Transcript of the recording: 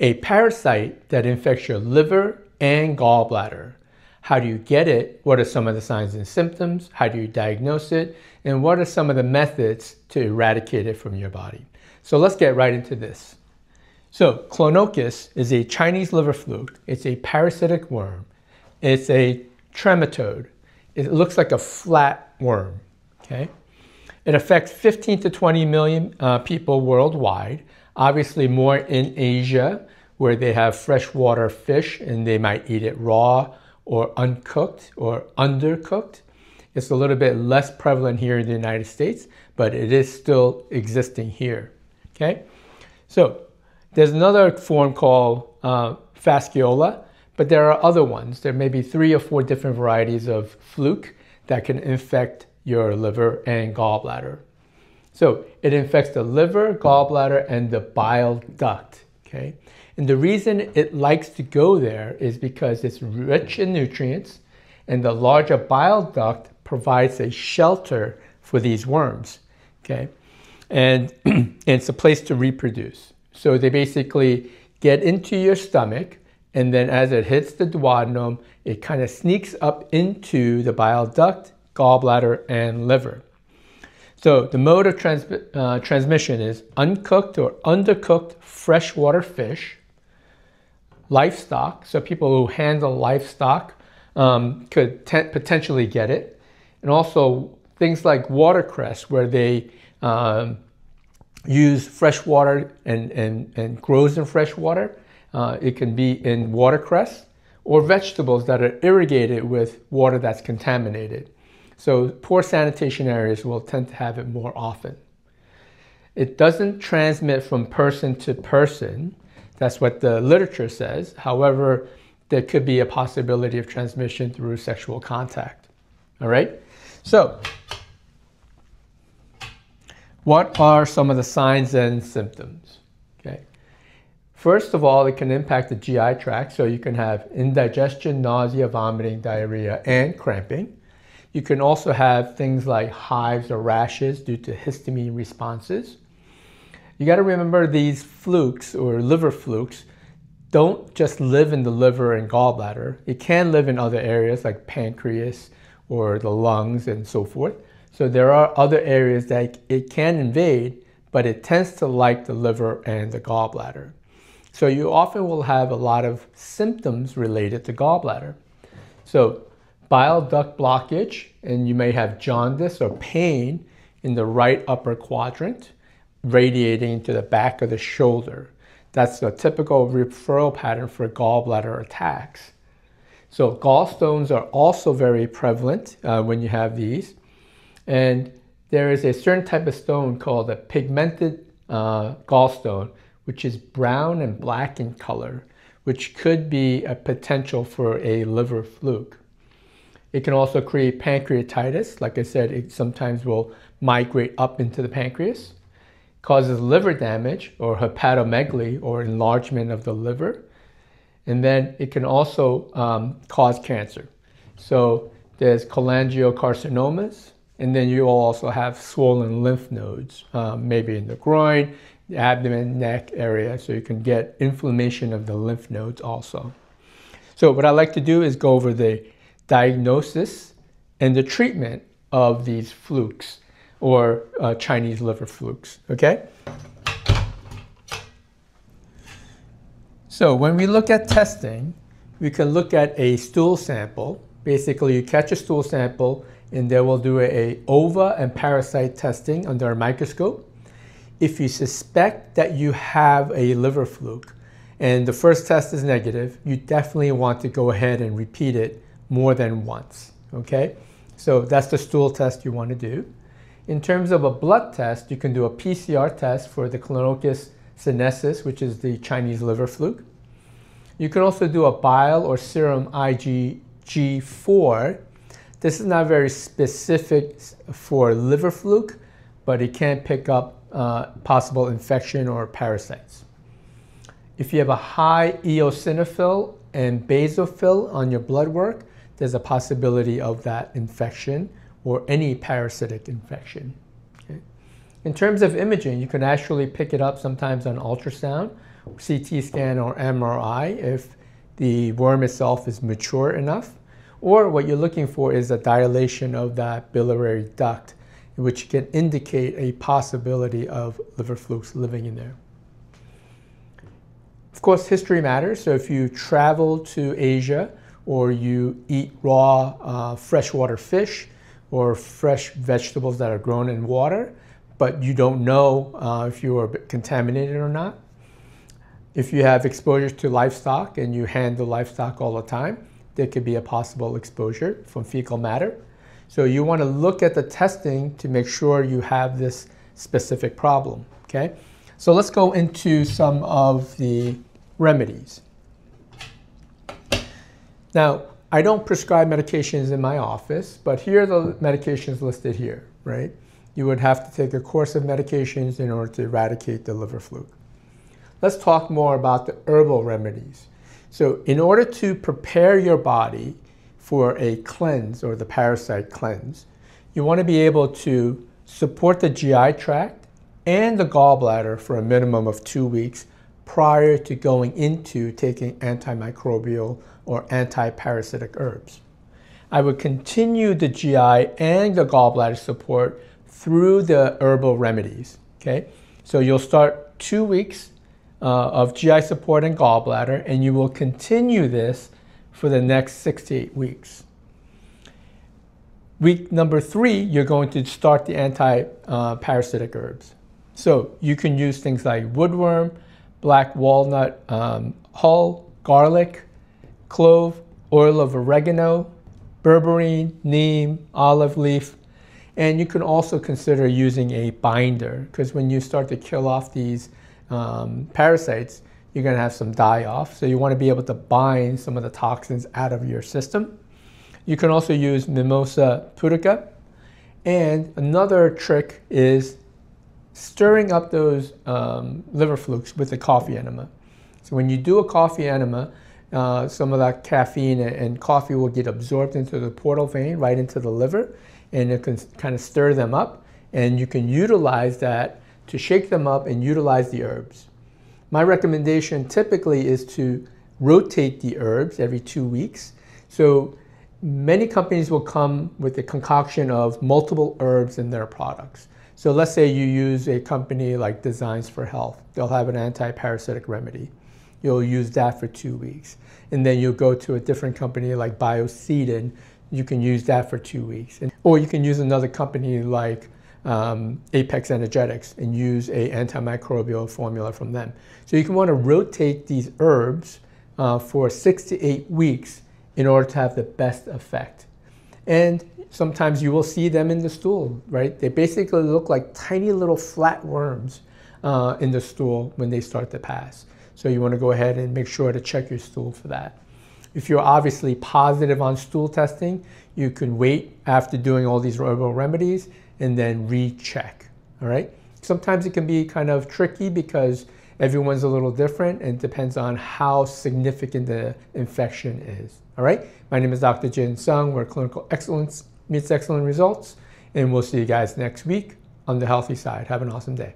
a parasite that infects your liver and gallbladder. How do you get it? What are some of the signs and symptoms? How do you diagnose it? And what are some of the methods to eradicate it from your body? So let's get right into this. So Clonorchis is a Chinese liver fluke. It's a parasitic worm. It's a trematode. It looks like a flat worm, okay? It affects 15 to 20 million uh, people worldwide, obviously more in Asia, where they have freshwater fish and they might eat it raw or uncooked or undercooked. It's a little bit less prevalent here in the United States, but it is still existing here. Okay, so there's another form called uh, fasciola, but there are other ones. There may be three or four different varieties of fluke that can infect your liver and gallbladder. So it infects the liver, gallbladder, and the bile duct. Okay, and the reason it likes to go there is because it's rich in nutrients, and the larger bile duct provides a shelter for these worms. Okay, and, and it's a place to reproduce. So they basically get into your stomach, and then as it hits the duodenum, it kind of sneaks up into the bile duct gallbladder, and liver. So the mode of trans uh, transmission is uncooked or undercooked freshwater fish, livestock. So people who handle livestock um, could potentially get it, and also things like watercress, where they um, use fresh water and, and, and grows in fresh water. Uh, it can be in watercress or vegetables that are irrigated with water that's contaminated. So poor sanitation areas will tend to have it more often. It doesn't transmit from person to person. That's what the literature says. However, there could be a possibility of transmission through sexual contact. All right? So, what are some of the signs and symptoms? Okay. First of all, it can impact the GI tract, so you can have indigestion, nausea, vomiting, diarrhea, and cramping. You can also have things like hives or rashes due to histamine responses. You got to remember these flukes or liver flukes don't just live in the liver and gallbladder. It can live in other areas like pancreas or the lungs and so forth. So there are other areas that it can invade, but it tends to like the liver and the gallbladder. So you often will have a lot of symptoms related to gallbladder. So bile duct blockage, and you may have jaundice or pain in the right upper quadrant, radiating to the back of the shoulder. That's the typical referral pattern for gallbladder attacks. So gallstones are also very prevalent uh, when you have these. And there is a certain type of stone called a pigmented uh, gallstone, which is brown and black in color, which could be a potential for a liver fluke. It can also create pancreatitis. Like I said, it sometimes will migrate up into the pancreas. Causes liver damage or hepatomegaly or enlargement of the liver. And then it can also um, cause cancer. So there's cholangiocarcinomas, and then you also have swollen lymph nodes, um, maybe in the groin, the abdomen, neck area. So you can get inflammation of the lymph nodes also. So what I like to do is go over the diagnosis and the treatment of these flukes or uh, Chinese liver flukes, okay? So when we look at testing, we can look at a stool sample. Basically, you catch a stool sample and they will do a ova and parasite testing under a microscope. If you suspect that you have a liver fluke and the first test is negative, you definitely want to go ahead and repeat it more than once, okay? So that's the stool test you want to do. In terms of a blood test, you can do a PCR test for the Clonorchis sinensis, which is the Chinese liver fluke. You can also do a bile or serum IgG4. This is not very specific for liver fluke, but it can pick up uh, possible infection or parasites. If you have a high eosinophil and basophil on your blood work, there's a possibility of that infection or any parasitic infection. Okay? In terms of imaging, you can actually pick it up sometimes on ultrasound, CT scan, or MRI if the worm itself is mature enough. Or what you're looking for is a dilation of that biliary duct, which can indicate a possibility of liver flukes living in there. Of course, history matters. So if you travel to Asia or you eat raw uh, freshwater fish or fresh vegetables that are grown in water, but you don't know uh, if you are contaminated or not. If you have exposure to livestock and you handle livestock all the time, there could be a possible exposure from fecal matter. So you want to look at the testing to make sure you have this specific problem, okay? So let's go into some of the remedies. Now, I don't prescribe medications in my office, but here are the medications listed here, right? You would have to take a course of medications in order to eradicate the liver fluke. Let's talk more about the herbal remedies. So in order to prepare your body for a cleanse or the parasite cleanse, you want to be able to support the GI tract and the gallbladder for a minimum of two weeks prior to going into taking antimicrobial or anti-parasitic herbs. I would continue the GI and the gallbladder support through the herbal remedies. Okay, so you'll start two weeks uh, of GI support and gallbladder, and you will continue this for the next six to eight weeks. Week number three, you're going to start the anti-parasitic herbs. So you can use things like woodworm, black walnut um, hull, garlic, clove, oil of oregano, berberine, neem, olive leaf, and you can also consider using a binder because when you start to kill off these um, parasites, you're going to have some die off. So you want to be able to bind some of the toxins out of your system. You can also use Mimosa pudica. And another trick is stirring up those um, liver flukes with a coffee enema. So when you do a coffee enema, uh, some of that caffeine and coffee will get absorbed into the portal vein, right into the liver, and it can kind of stir them up. And you can utilize that to shake them up and utilize the herbs. My recommendation typically is to rotate the herbs every two weeks. So many companies will come with a concoction of multiple herbs in their products. So let's say you use a company like Designs for Health. They'll have an anti-parasitic remedy. You'll use that for two weeks. And then you'll go to a different company like Biocidin. You can use that for two weeks. And, or you can use another company like um, Apex Energetics and use a antimicrobial formula from them. So you can want to rotate these herbs uh, for six to eight weeks in order to have the best effect. And sometimes you will see them in the stool, right? They basically look like tiny little flat worms uh, in the stool when they start to pass. So you want to go ahead and make sure to check your stool for that. If you're obviously positive on stool testing, you can wait after doing all these herbal remedies and then recheck, all right? Sometimes it can be kind of tricky because everyone's a little different and depends on how significant the infection is, all right? My name is Dr. Jin Sung. We're Clinical Excellence Meets Excellent Results, and we'll see you guys next week on the healthy side. Have an awesome day.